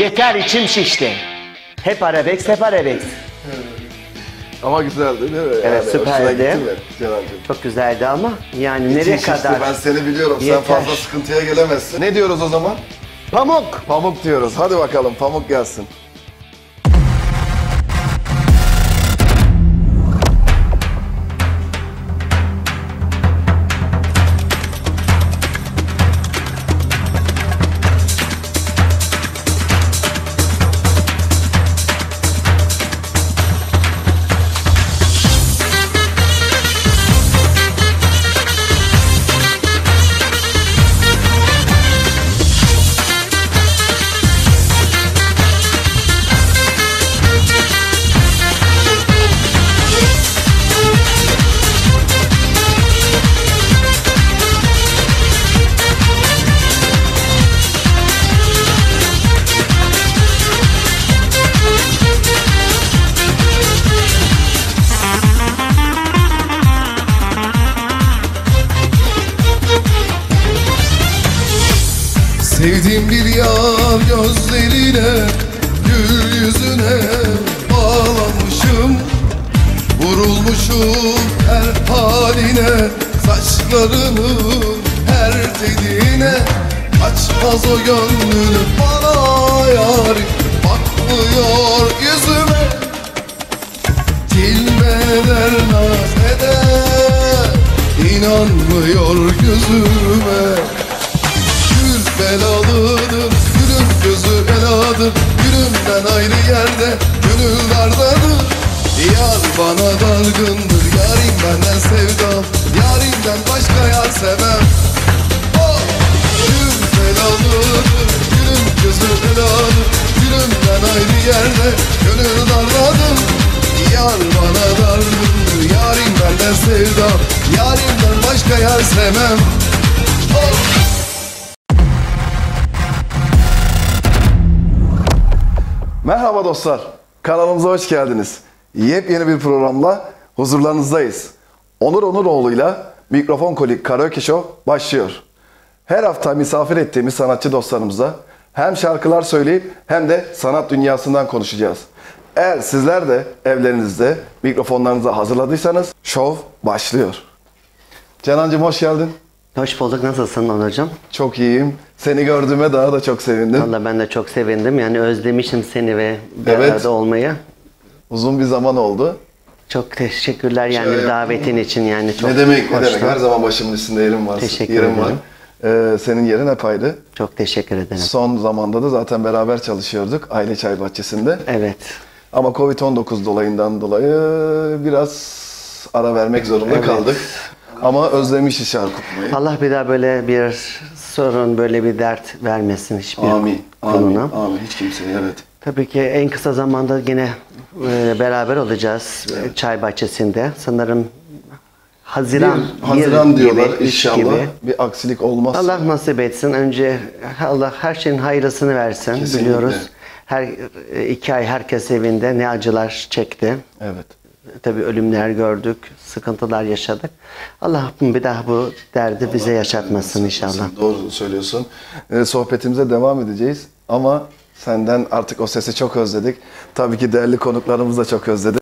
Yeter içim şişti. Hep arabesk, hep arabesk. Ama güzeldi değil mi? Evet, süperdi. Celal'cim? Çok güzeldi ama yani nereye İçin şişti, kadar? Ben seni biliyorum. Sen Yeter. fazla sıkıntıya gelemezsin. Ne diyoruz o zaman? Pamuk. Pamuk diyoruz. Hadi bakalım pamuk gelsin. Beladır Gülümden ayrı yerde, gönül dardadır Yar bana dargındır, yarim benden sevdam Yarimden başka yar sevmem. Oh! Gül belalıdır, gülün gözü beladır. Gülümden ayrı yerde, gönül dardadır Yar bana dargındır, yarim benden sevdam Yarimden başka yar sevmem. Oh! Merhaba dostlar. Kanalımıza hoş geldiniz. Yepyeni bir programla huzurlarınızdayız. Onur Onuroğlu'yla Mikrofon Kolik Karaoke Show başlıyor. Her hafta misafir ettiğimiz sanatçı dostlarımıza hem şarkılar söyleyip hem de sanat dünyasından konuşacağız. Eğer sizler de evlerinizde mikrofonlarınızı hazırladıysanız show başlıyor. Canancığım hoş geldin. Hoş bulduk. Nasılsın Onurcuğum? Çok iyiyim. Seni gördüğüme daha da çok sevindim. Valla ben de çok sevindim. Yani özlemişim seni ve Evet. beraber olmayı. Uzun bir zaman oldu. Çok teşekkürler yani Şöyle davetin için yani çok ne demek ne hoştu. demek. Her zaman başımın üstünde yerim var. Teşekkür yerim var. ederim. Ee, senin yerin hep ayrı. Çok teşekkür ederim. Son zamanda da zaten beraber çalışıyorduk Aile Çay Bahçesi'nde. Evet. Ama Covid-19 dolayından dolayı biraz ara vermek zorunda Evet. kaldık. Ama özlemişiz şarkı okumayı. Allah bir daha böyle bir sorun, böyle bir dert vermesin hiçbir Amin. Amin. konuna. Amin. Hiç kimseye evet. Tabii ki en kısa zamanda yine e, beraber olacağız e, çay bahçesinde. Sanırım Haziran, Bir Haziran diyorlar gibi, inşallah. gibi. Bir aksilik olmaz. Allah nasip etsin. Önce Allah her şeyin hayırlısını versin. Kesinlikle. Biliyoruz. Her e, iki ay herkes evinde ne acılar çekti. Evet. Tabii ölümler gördük, sıkıntılar yaşadık. Allah bir daha bu derdi bize yaşatmasın inşallah. Doğru söylüyorsun. Ee, sohbetimize devam edeceğiz. Ama senden artık o sesi çok özledik. Tabii ki değerli konuklarımız da çok özledi.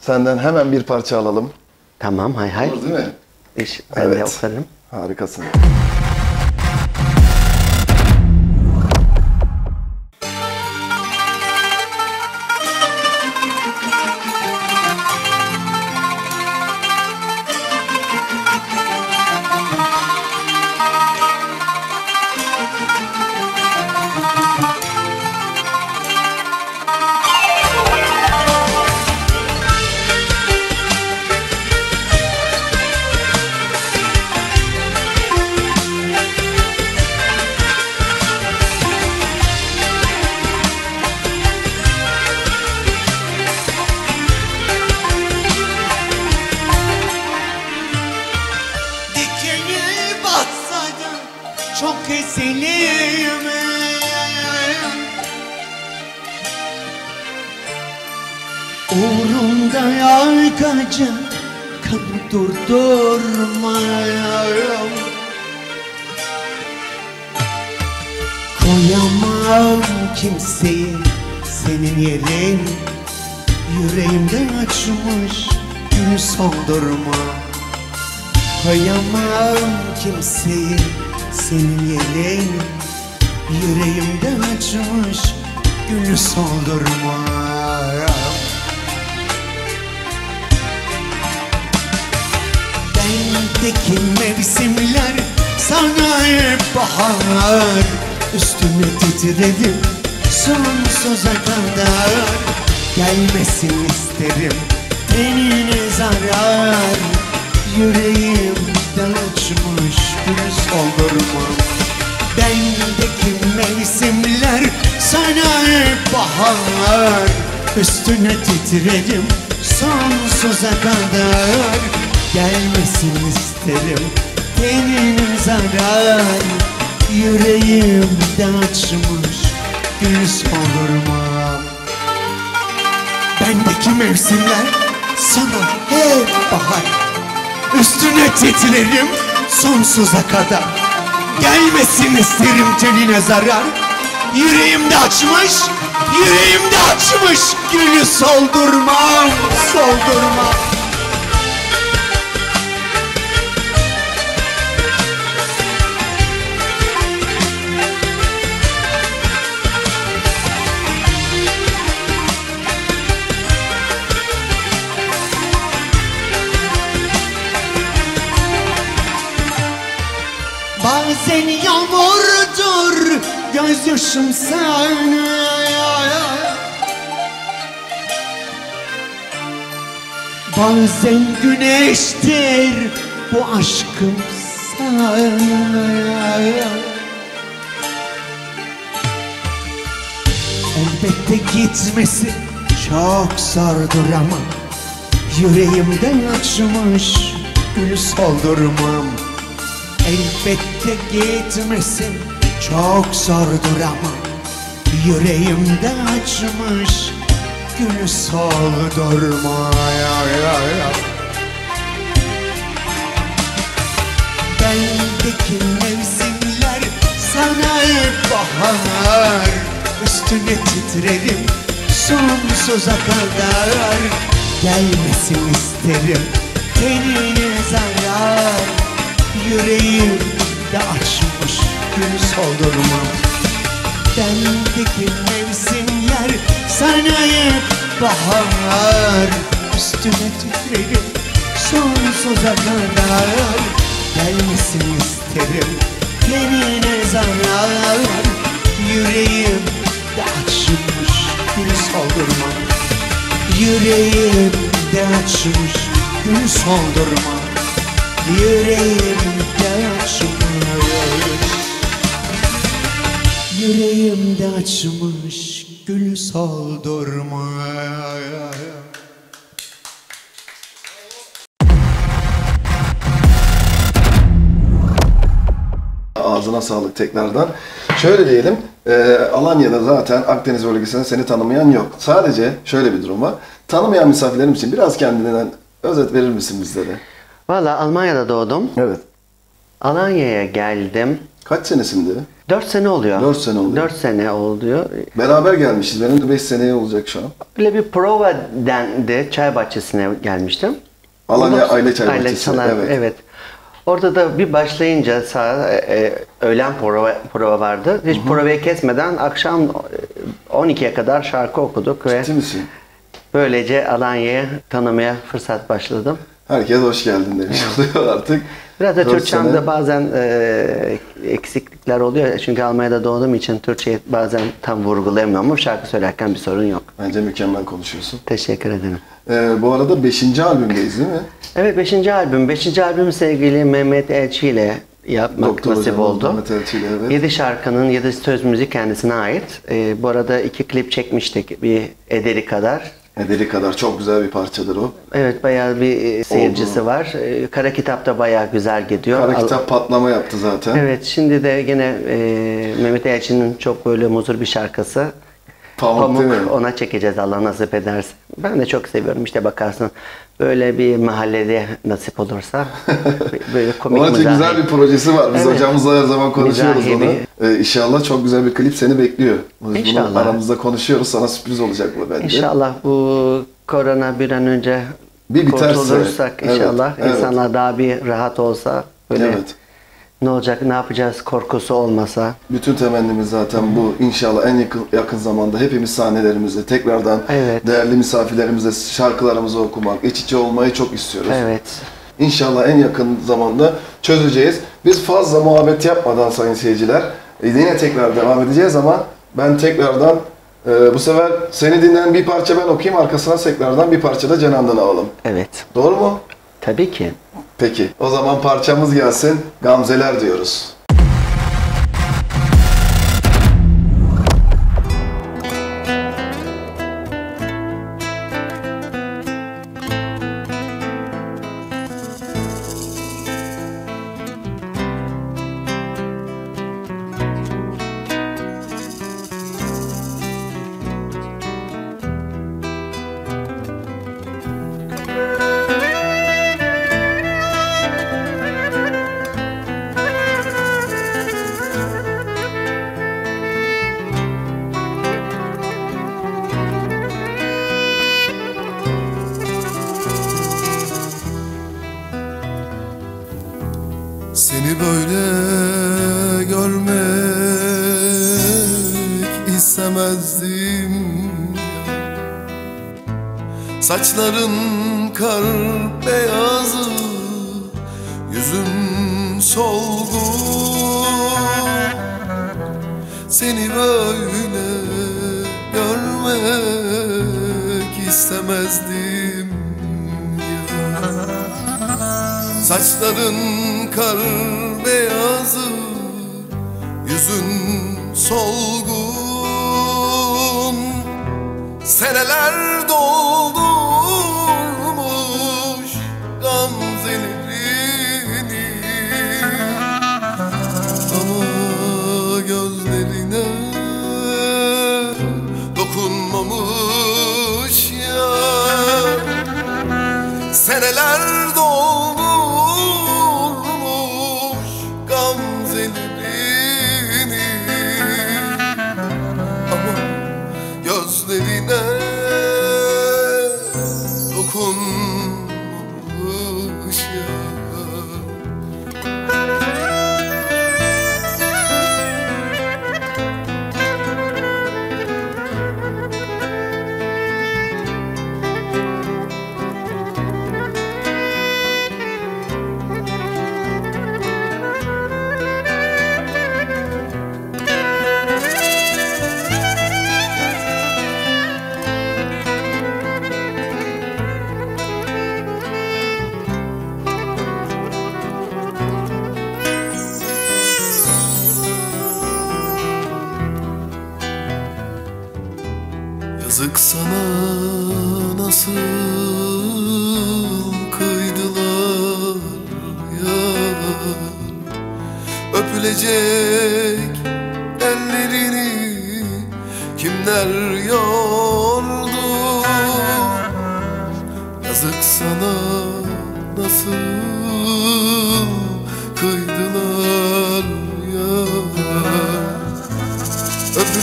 Senden hemen bir parça alalım. Tamam, hay hay. Olur değil mi? İş, ben de okarım. Harikasın. Yargacı kanı durdurmayayım Koyamam kimseyi senin yerin. Yüreğimde açmış gül soldurma Kıyamam kimseyi senin yerin. Yüreğimde açmış gül soldurma Bendeki mevsimler? Sana hep bahar. Üstüne titredim sonsuza kadar. Gelmesin isterim tenine zarar? Yüreğimden açmış gül soldurmam Bendeki mevsimler? Sana hep bahar. Üstüne titredim sonsuza kadar. Gelmesin isterim tenine zarar Yüreğimden açmış gül soldurmam Bendeki mevsimler sana hep bahar. Üstüne titrerim sonsuza kadar. Gelmesin isterim tenine zarar. Yüreğimde açmış, yüreğimde açmış Gülü soldurmam, soldurmam gözyaşım sana Bazen güneştir bu aşkım sana Elbette gitmesi çok zordur ama Yüreğimden açmış gül soldurmam. Elbette gitmesin çok zordur ama Yüreğimde açmış gül soldurma ya, ya, ya. Bendeki mevsimler sana hep bahar. Üstüne titrerim sonsuza kadar Gelmesin isterim tenine zarar. Yüreğimde açmış gül soldurmam Bendeki mevsimler sana hep bahar. Üstüne titrerim sonsuza kadar Gelmesin isterim tenine zarar Yüreğimde açmış gül soldurmam Yüreğimde açmış gül soldurmam Yüreğimde açmış Yüreğimde açmış gül soldurma Ağzına sağlık tekrardan. Şöyle diyelim, e, Alanya'da zaten Akdeniz bölgesinde seni tanımayan yok. Sadece şöyle bir durum var. Tanımayan misafirlerim için biraz kendinden özet verir misin bizlere? Valla Almanya'da doğdum. Evet. Alanya'ya geldim. Kaç senesinde? 4 sene oluyor. Dört sene oluyor. 4 sene oluyor. Beraber gelmişiz. Benim de 5 seneye olacak şu an. Böyle bir prova dendi. Çay bahçesine gelmiştim. Alanya Ondan- Aile Çay Aile Bahçesi, Çay- evet. evet. Orada da bir başlayınca sağ, e, öğlen prova, prova vardı. Hiç provayı kesmeden akşam e, 12'ye kadar şarkı okuduk ve Ciddi misin? böylece Alanya'yı tanımaya fırsat başladım. Herkes hoş geldin demiş oluyor artık. Biraz da Türkçemde bazen e, eksiklikler oluyor. Çünkü Almanya'da doğduğum için Türkçeyi bazen tam vurgulayamıyorum ama şarkı söylerken bir sorun yok. Bence mükemmel konuşuyorsun. Teşekkür ederim. Ee, bu arada 5. albümdeyiz değil mi? Evet 5. albüm. 5. albüm sevgili Mehmet Elçi ile yapmak Doktor nasip hocam, oldu. Mehmet Elçi ile, evet. 7 şarkının 7 söz müzik kendisine ait. Ee, bu arada iki klip çekmiştik bir Ederi kadar. Ederi kadar çok güzel bir parçadır o. Evet bayağı bir e, seyircisi var. Ee, Kara Kitap da bayağı güzel gidiyor. Kara Al- kitap patlama yaptı zaten. Evet şimdi de gene e, Mehmet Elçi'nin çok böyle muzur bir şarkısı. Pamuk değil mi? ona çekeceğiz Allah nasip ederse. Ben de çok seviyorum işte bakarsın böyle bir mahallede nasip olursa böyle komik Onun için mizahi. güzel bir projesi var. Biz Evet. hocamızla her zaman konuşuyoruz Mizahi onu. bir- Ee, inşallah çok güzel bir klip seni bekliyor. Biz bunu İnşallah. aramızda konuşuyoruz. Sana sürpriz olacak bu bence. İnşallah bu korona bir an önce Bir biterse, kurtulursak evet, inşallah evet. insanlar daha bir rahat olsa böyle Evet. Ne olacak ne yapacağız korkusu olmasa Bütün temennimiz zaten bu. İnşallah en yakın, yakın zamanda hepimiz sahnelerimizde tekrardan Evet. değerli misafirlerimizle şarkılarımızı okumak, iç içe olmayı çok istiyoruz. evet İnşallah en yakın zamanda çözeceğiz. Biz fazla muhabbet yapmadan sayın seyirciler e, yine tekrar devam edeceğiz ama ben tekrardan e, bu sefer seni dinleyen bir parça ben okuyayım arkasına tekrardan bir parça da Cenan'dan alalım. evet Doğru mu? tabii ki. Peki. O zaman parçamız gelsin. Gamzeler diyoruz. Saçların kar beyazı Yüzün solgun Seni böyle görmek istemezdim. Ya Saçların kar beyazı Yüzün solgun. Seneler doldurmuş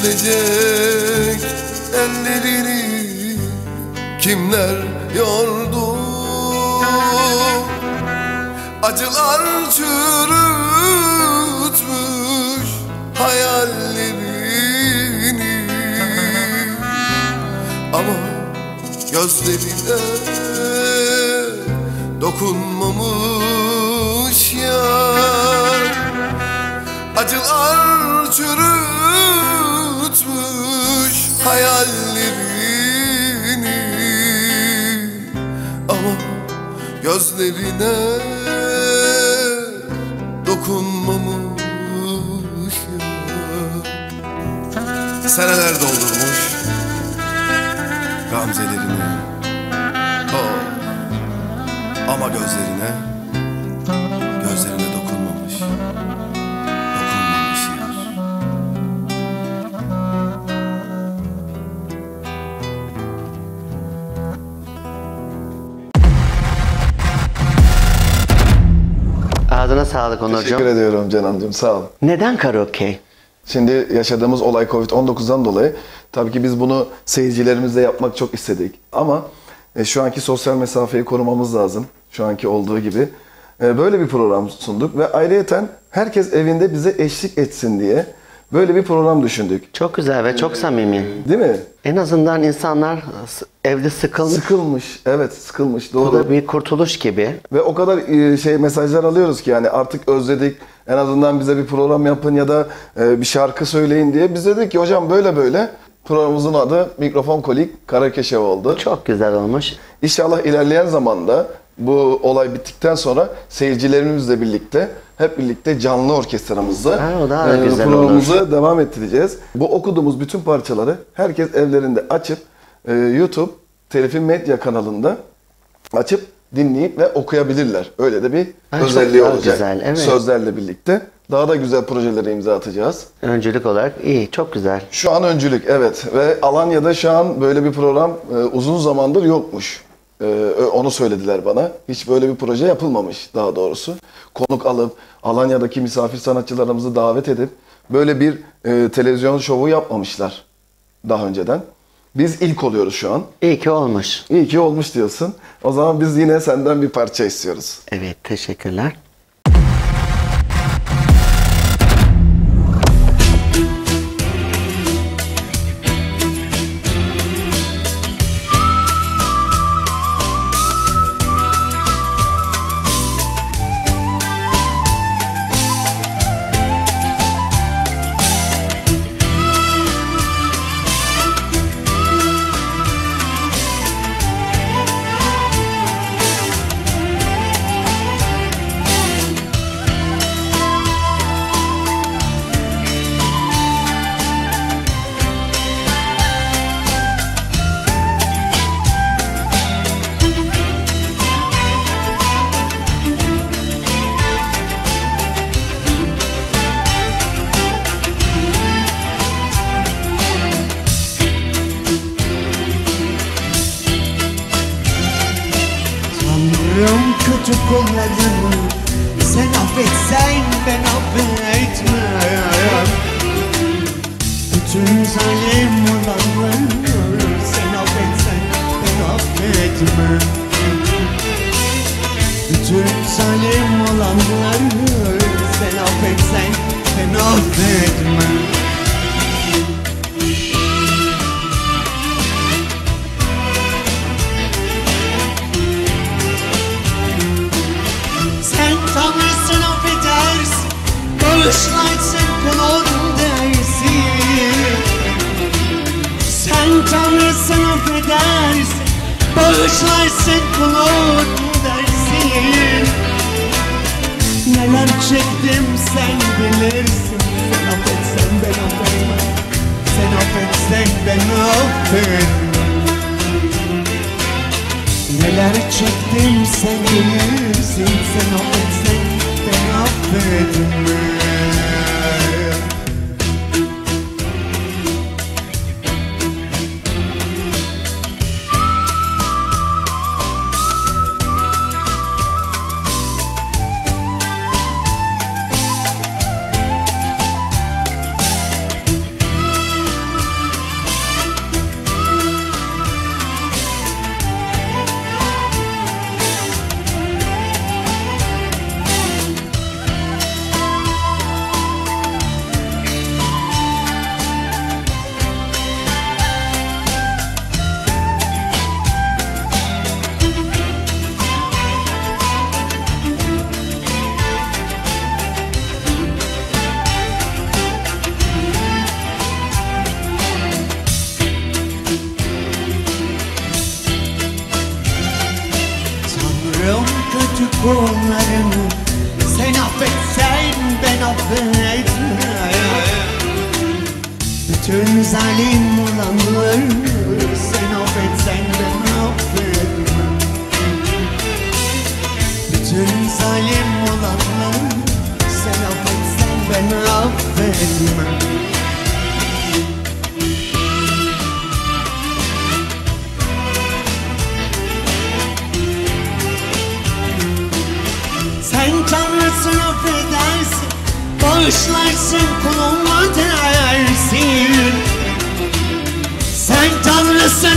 Öpülecek ellerini kimler yordu? Acılar çürütmüş hayallerini. Ama gözlerine dokunmamış ya Acılar çürütmüş hayallerini Ama gözlerine dokunmamış Seneler doldurmuş gamzelerini oh. Ama Gözlerine sağlık Onurcuğum. Teşekkür ediyorum Canancığım sağ ol. Neden karaoke? Şimdi yaşadığımız olay Covid-19'dan dolayı tabii ki biz bunu seyircilerimizle yapmak çok istedik. Ama e, şu anki sosyal mesafeyi korumamız lazım. Şu anki olduğu gibi. E, böyle bir program sunduk ve ayrıyeten herkes evinde bize eşlik etsin diye böyle bir program düşündük. Çok güzel ve çok samimi. Değil mi? En azından insanlar evde sıkılmış. Sıkılmış. Evet sıkılmış. Bu Doğru. da bir kurtuluş gibi. Ve o kadar e, şey mesajlar alıyoruz ki yani artık özledik. En azından bize bir program yapın ya da e, bir şarkı söyleyin diye. Biz dedik ki hocam böyle böyle. Programımızın adı Mikrofon Kolik Karakeşev oldu. Çok güzel olmuş. İnşallah ilerleyen zamanda bu olay bittikten sonra seyircilerimizle birlikte hep birlikte canlı orkestramızla Ha, o daha da e, güzel programımızı devam ettireceğiz. Bu okuduğumuz bütün parçaları herkes evlerinde açıp e, YouTube Telifin Medya kanalında açıp dinleyip ve okuyabilirler. Öyle de bir Ha, özelliği olacak. güzel, evet. Sözlerle birlikte daha da güzel projelere imza atacağız. Öncülük olarak iyi, çok güzel. Şu an öncülük evet ve Alanya'da şu an böyle bir program e, uzun zamandır yokmuş. E, ö- onu söylediler bana. Hiç böyle bir proje yapılmamış daha doğrusu. Konuk alıp Alanya'daki misafir sanatçılarımızı davet edip böyle bir e, televizyon şovu yapmamışlar daha önceden. Biz ilk oluyoruz şu an. İyi ki olmuş. İyi ki olmuş diyorsun. O zaman biz yine senden bir parça istiyoruz. Evet, teşekkürler. Kötü kullarım Sen affetsen ben affetmem. Bütün zalim olanları Sen affetsen ben affetmem. Bütün zalim olanları Sen affetsen ben affetmem Bağışlarsın kulun dersin. Neler çektim sen bilirsin. Sen affetsen ben affetmem. Sen affetsen ben affetmem. Neler çektim sen bilirsin. Sen affetsen ben affetmem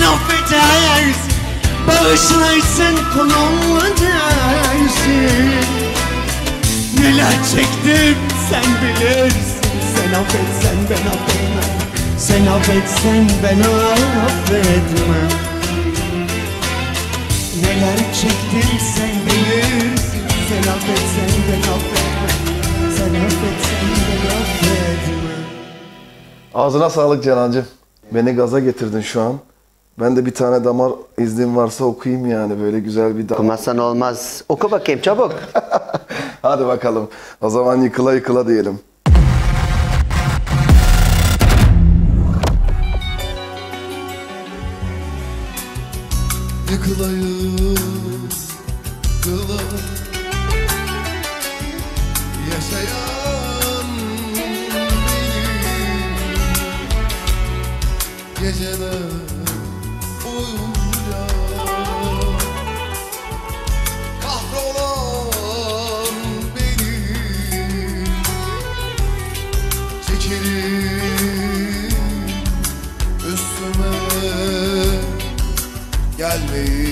affedersin Bağışlarsın kulunla dersin. Neler çektim sen bilirsin. Sen affetsen ben affetmem. Sen affetsen ben affetmem. Neler çektim sen bilirsin. Sen affetsen ben affetmem. Sen affetsen ben affetmem. Ağzına sağlık Canancığım. Beni gaza getirdin şu an. Ben de bir tane damar iznim varsa okuyayım yani böyle güzel bir damar. Okumazsan olmaz. Oku bakayım çabuk. Hadi bakalım. O zaman yıkıla yıkıla diyelim. Yıkılayım Yıkıla Yaşayan benim Geceler I.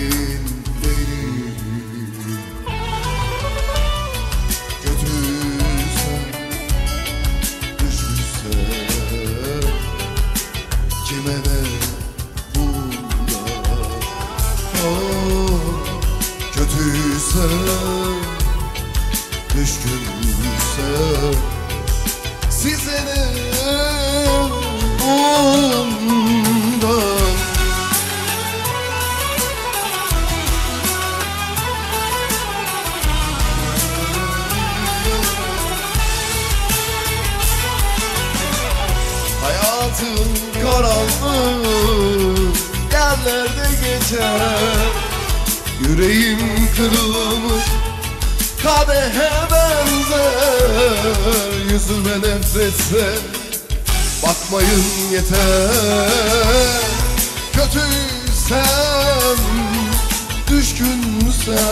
karanlık yerlerde geçer. Yüreğim kırılmış kadehe benzer. Yüzüme nefretle bakmayın yeter. Kötüysem, düşkünsem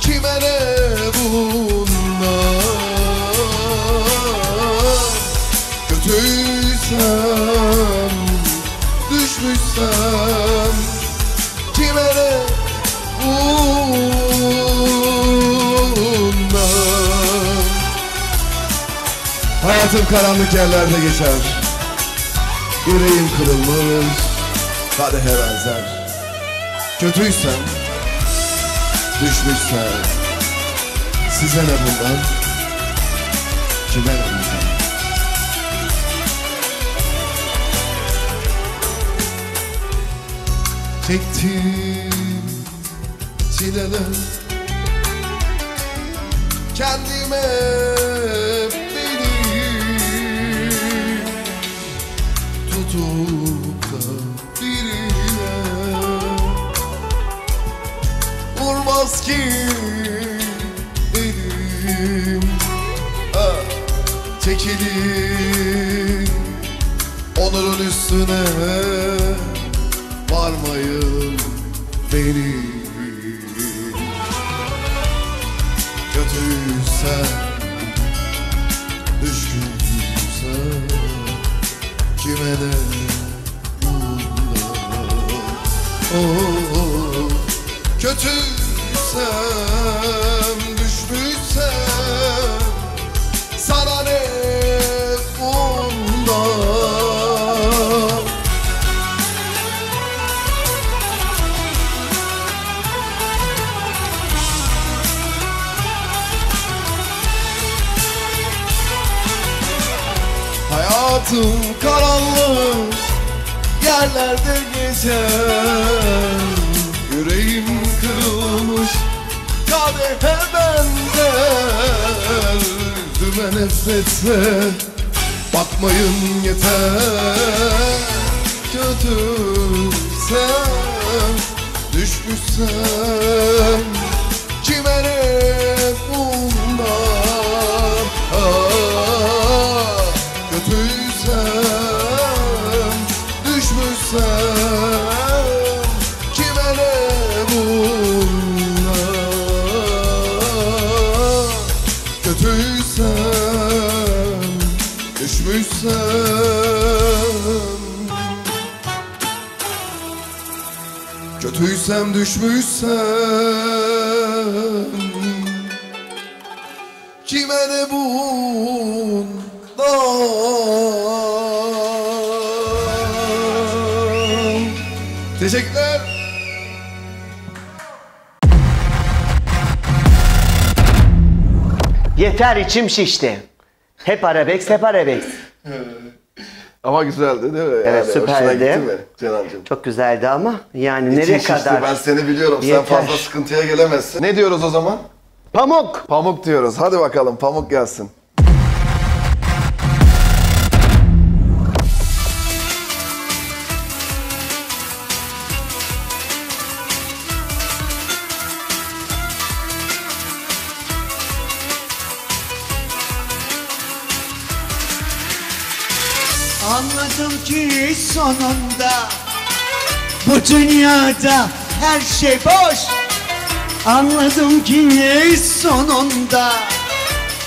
Kime ne bunlar Kötüysem, düşmüşsem Kime ne bunlar Hayatım karanlık yerlerde geçer. Yüreğim kırılmış Kadehe benzer Kötüysem Düşmüşsem Size ne bundan? Kime ne Çektim çileler Kendime beni Tutup da birine Vurmaz ki elim ah, Çekilir Onurun üstüne varmayın benim Kötüyse Nefretle bakmayın yeter. Kötüysem, düşmüşsem düşmüşsem Kime ne bundan Teşekkürler. Yeter içim şişti. Hep arabesk, hep arabesk. Ama güzeldi değil mi? Evet, hoşuna süperdi. gitti mi Cenancığım? Çok güzeldi ama yani İçin nereye şişti, kadar? Ben seni biliyorum. Yeter. Sen fazla sıkıntıya gelemezsin. Ne diyoruz o zaman? Pamuk. Pamuk diyoruz. Hadi bakalım pamuk gelsin. Ki sonunda Bu dünyada her şey boş. Anladım ki sonunda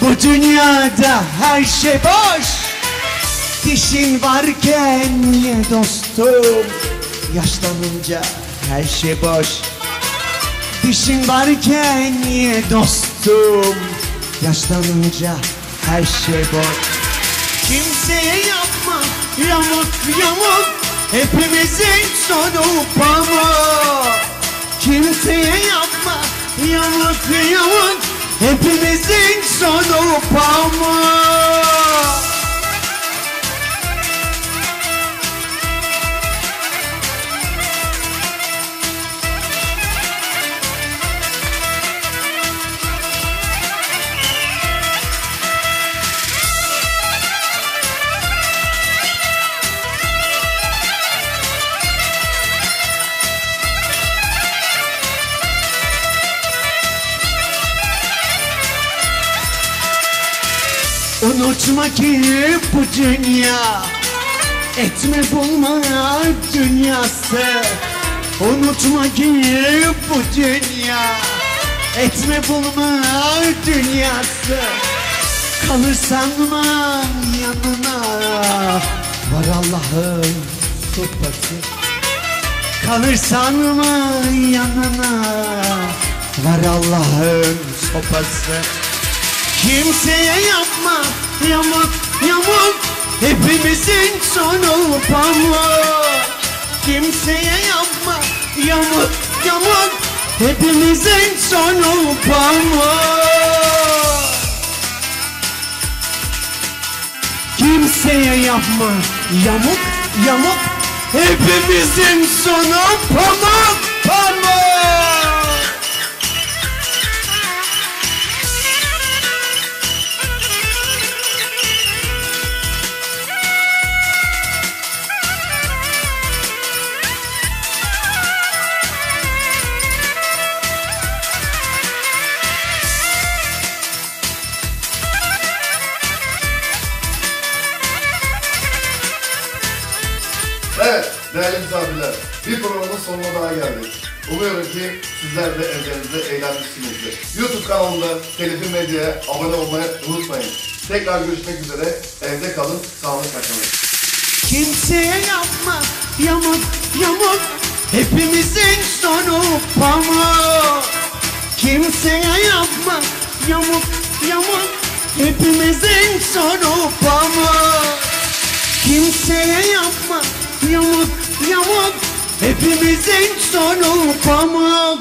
Bu dünyada her şey boş. Dişin varken niye dostum? Yaşlanınca her şey boş. Dişin varken niye dostum? Yaşlanınca her şey boş. Kimseye yapma yamuk yamuk Hepimizin sonu pamuk. Kimseye yapma yamuk yamuk Hepimizin sonu pamuk Unutma ki bu dünya? Etme bulma dünyası Unutma ki bu dünya? Etme bulma dünyası Kalırsan mı yanına. Var Allah'ın sopası Kalırsan mı yanına. Var Allah'ın sopası. Kimseye yapma yamuk yamuk Hepimizin sonu pamuk. Kimseye yapma yamuk yamuk Hepimizin sonu pamuk. Kimseye yapma yamuk yamuk Hepimizin sonu pamuk pamuk sonuna daha geldik. Umuyorum ki sizler de evlerinizde eğlenmişsinizdir. YouTube kanalımda Telifin Medya'ya abone olmayı unutmayın. Tekrar görüşmek üzere. Evde kalın, sağlıkla kalın. Kimseye yapma yamuk yamuk Hepimizin sonu pamuk Kimseye yapma yamuk yamuk Hepimizin sonu pamuk Kimseye yapma yamuk yamuk Hepimizin sonu pamuk